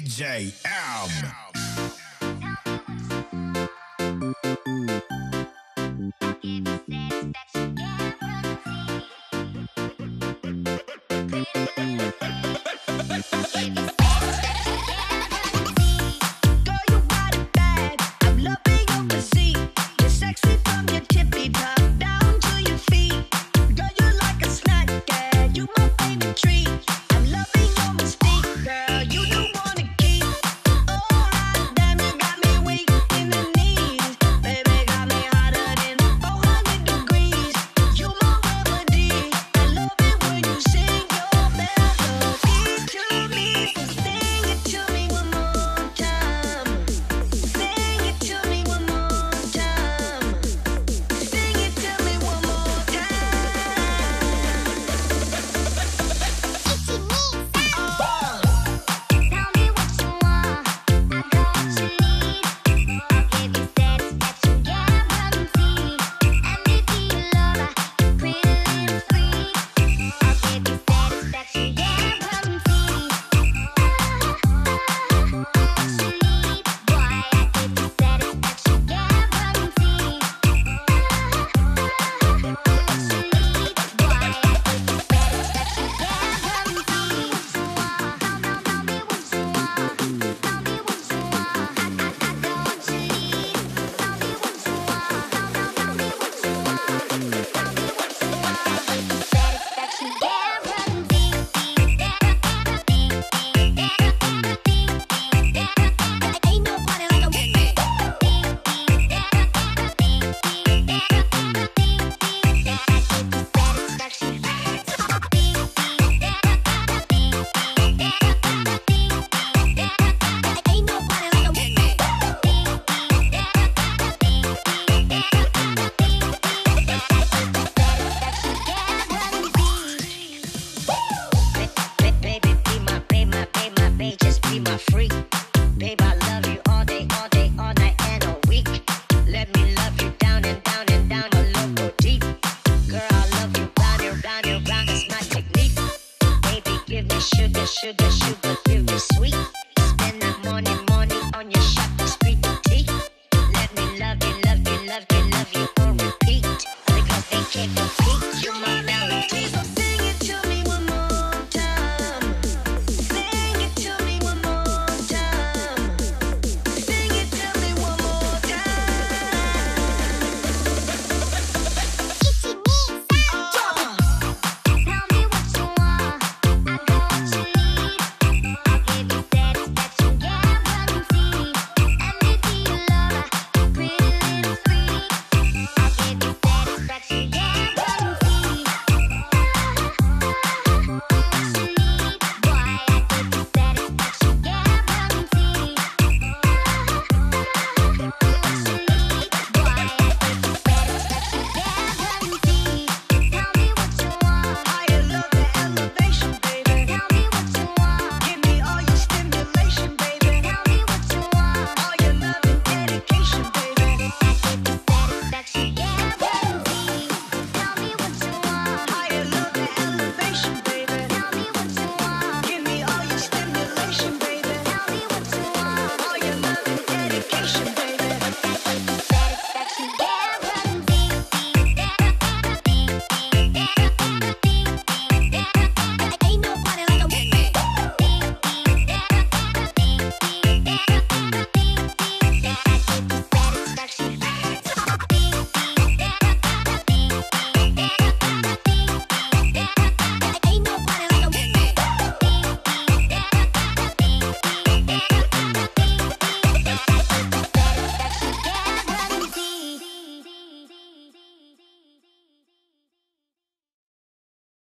DJ M. be my freak. Babe, I love you all day, all day, all night and all week. Let me love you down and down and down a little deep. Girl, I love you round and round and round. That's my technique. Baby, give me sugar, sugar, sugar, give me sweet.